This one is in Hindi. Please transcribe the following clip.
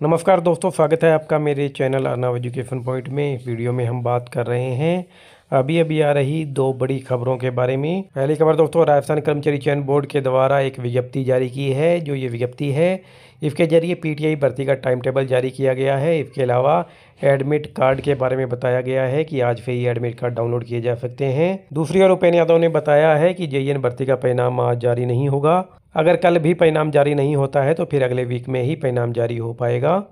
नमस्कार दोस्तों, स्वागत है आपका मेरे चैनल अर्नव एजुकेशन पॉइंट में। वीडियो में हम बात कर रहे हैं अभी अभी आ रही दो बड़ी खबरों के बारे में। पहली खबर दोस्तों, राजस्थान कर्मचारी चयन बोर्ड के द्वारा एक विज्ञप्ति जारी की है। जो ये विज्ञप्ति है, इसके ज़रिए पीटीआई भर्ती का टाइम टेबल जारी किया गया है। इसके अलावा एडमिट कार्ड के बारे में बताया गया है कि आज से ही एडमिट कार्ड डाउनलोड किए जा सकते हैं। दूसरी ओर उपेन यादव ने बताया है कि जेईएन भर्ती का परिणाम आज जारी नहीं होगा। अगर कल भी परिणाम जारी नहीं होता है तो फिर अगले वीक में ही परिणाम जारी हो पाएगा।